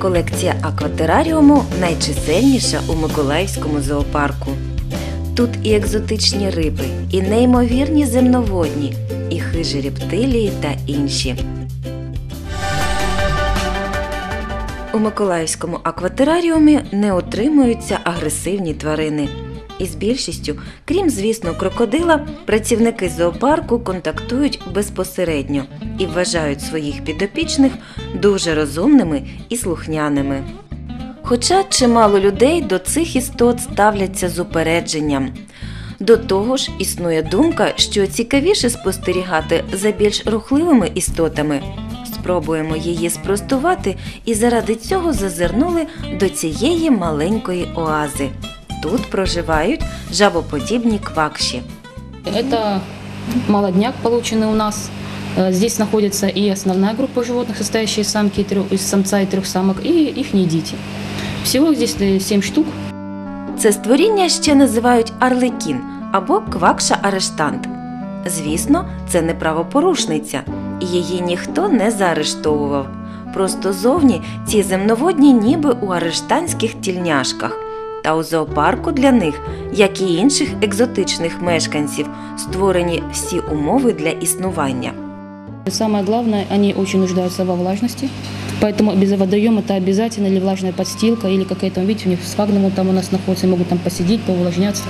Колекція акватераріуму найчисельніша у Миколаївському зоопарку. Тут і екзотичні риби, і неймовірні земноводні, і хижі рептилії та інші. У Миколаївському акватераріумі не отримуються агресивні тварини. Із більшістю, крім, звісно, крокодила, працівники зоопарку контактують безпосередньо і вважають своїх підопічних дуже розумними і слухняними. Хоча чимало людей до цих істот ставляться з упередженням. До того ж, існує думка, що цікавіше спостерігати за більш рухливими істотами. Спробуємо її спростувати і заради цього зазирнули до цієї маленької оази. Тут проживають жабоподібні квакші. Это молодняк, полученный у нас. Э, Здесь находится и основная группа животных, состоящая из, самки и трё- из самца и трех самок, и их дети. Всего здесь э, 7 штук. Це створіння ще називають арлекін або квакша-арештант. Звісно, це не правопорушниця, і її ніхто не заарештовував. Просто зовні ці земноводні ніби у арештанських тільняшках. Та у зоопарку для них, як і інших екзотичних мешканців, створені всі умови для існування. И Самое главное, они очень нуждаются во влажности, поэтому без водоем это обязательно или влажная подстилка, или какая-то, видите, у них сфагнум вот там у нас находится, могут там посидеть, поувлажняться.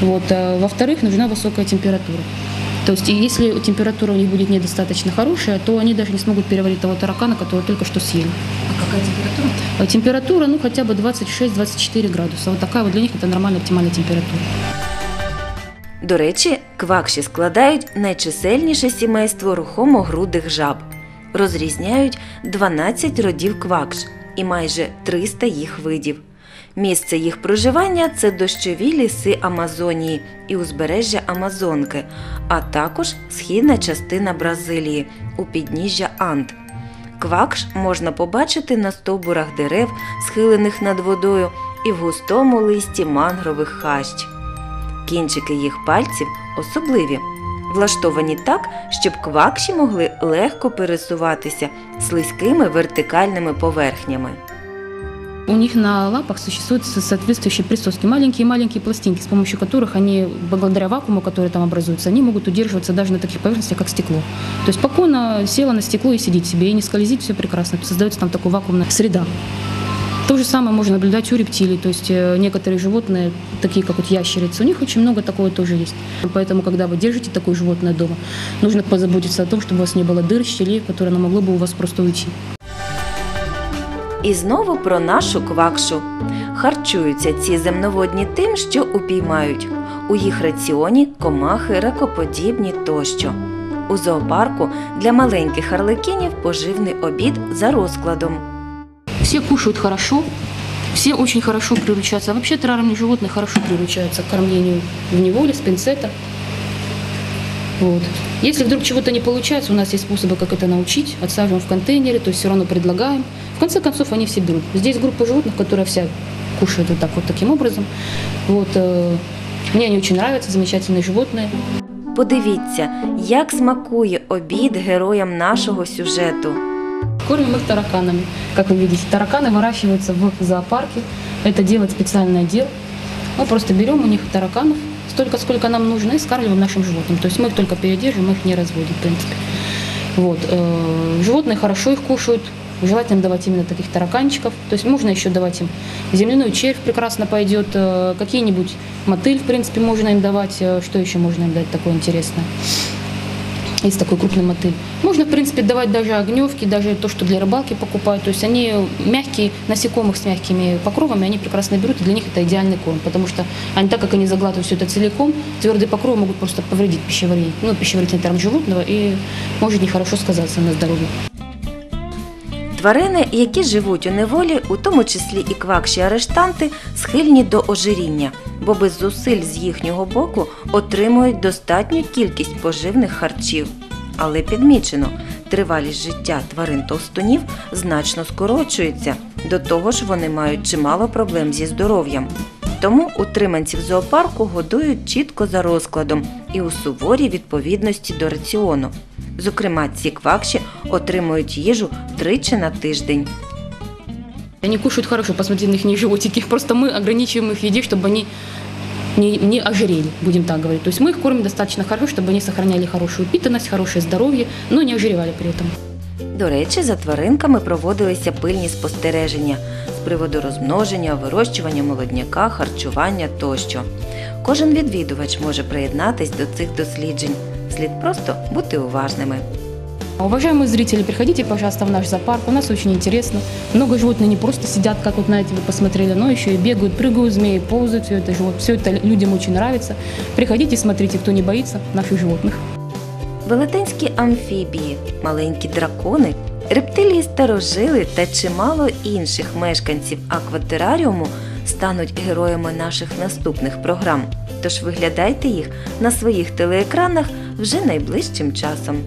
Вот. а Во-вторых, нужна высокая температура. То есть, и если температура у них будет недостаточно хорошая, то они даже не смогут переварить того таракана, которого только что съели. А яка температура? А Температура, ну, хотя бы 26-24 градуса. Вот такая вот для них это нормальная оптимальная температура. До речі, квакші складають найчисельніше сімейство рухомогрудих жаб. Розрізняють 12 родів квакш і майже 300 їх видів. Місце їх проживання це дощові ліси Амазонії і узбережжя Амазонки, а також східна частина Бразилії у підніжжя Анд. Квакш можна побачити на стовбурах дерев, схилених над водою, і в густому листі мангрових хащ. Кінчики їх пальців особливі, влаштовані так, щоб квакші могли легко пересуватися слизькими вертикальними поверхнями. У них на лапах существуют со- соответствующие присоски, маленькие-маленькие пластинки, с помощью которых они, благодаря вакууму, который там образуется, они могут удерживаться даже на таких поверхностях, как стекло. То есть спокойно села на стекло и сидит себе, и не скользит, все прекрасно. Создается там такая вакуумная среда. То же самое можно наблюдать у рептилий, то есть э, некоторые животные, такие как вот ящерицы, у них очень много такого тоже есть. Поэтому, когда вы держите такое животное дома, нужно позаботиться о том, чтобы у вас не было дыр, щелей, которые оно могло бы у вас просто уйти. І знову про нашу квакшу. Харчуються ці земноводні тим, що упіймають. У їх раціоні комахи, ракоподібні тощо. У зоопарку для маленьких арлекінів поживний обід за розкладом. Все кушают хорошо, все очень хорошо приручаются. А вообще террариумные животные хорошо приручаются к кормлению в неволе, с пинцета. Вот. Если вдруг чего-то не получается, у нас есть способы, как это научить. Отсаживаем в контейнере, то есть все равно предлагаем. В конце концов, они все берут. Здесь группа животных, которая вся кушает вот так вот таким образом. Вот, э, мне они очень нравятся, замечательные животные. Подивіться, як смакує обід героям нашого сюжету. Кормим их тараканами. Как вы видите, тараканы выращиваются в зоопарке. Это делает специальный отдел. Мы просто берем у них тараканов столько, сколько нам нужно, и скармливаем нашим животным. То есть мы их только передержим, мы их не разводим, в принципе. Вот. э, Животные хорошо их кушают. Желательно давать именно таких тараканчиков. То есть можно еще давать им земляной червь прекрасно пойдет, э, какие-нибудь мотыль, в принципе, можно им давать. Э, Что еще можно им дать такое интересное? Есть такой крупный мотыль. Можно, в принципе, давать даже огневки, даже то, что для рыбалки покупают. То есть они мягкие, насекомых с мягкими покровами, они прекрасно берут, и для них это идеальный корм. Потому что они, так как они заглатывают все это целиком, твердые покровы могут просто повредить пищеварение, ну, пищеварительный тракт животного и может нехорошо сказаться на здоровье. Тварини, які живуть у неволі, у тому числі і квакші арештанти, схильні до ожиріння, бо без зусиль з їхнього боку отримують достатню кількість поживних харчів. Але підмічено, тривалість життя тварин товстунів значно скорочується. До того ж, вони мають чимало проблем зі здоров'ям. Тому утриманців зоопарку годують чітко за розкладом і у суворій відповідності до раціону. Зокрема, ці квакші отримують їжу тричі на тиждень. Они кушают хорошо, посмотрите на их животики. Просто мы ограничиваем их в еде, чтобы они не, не ожирели, будем так говорить. То есть мы их кормим достаточно хорошо, чтобы они сохраняли хорошую питанность, хорошее здоровье, но не ожиревали при этом. До речі, за тваринками проводилися пильні спостереження з приводу розмноження, вирощування молодняка, харчування тощо. Кожен відвідувач може приєднатись до цих досліджень. Слід просто бути уважними. Уважаемые зрители, приходите, пожалуйста, в наш зоопарк. У нас очень интересно. Много животных не просто сидят, как вот на эти вы посмотрели, но еще и бегают, прыгают, змеи, ползают. Все это, живот- все это людям очень нравится. Приходите, смотрите, кто не боится наших животных. Велетенські амфібії, маленькі дракони, рептилії старожили та чимало інших мешканців акватераріуму стануть героями наших наступних програм. Тож виглядайте їх на своїх телеекранах вже найближчим часом.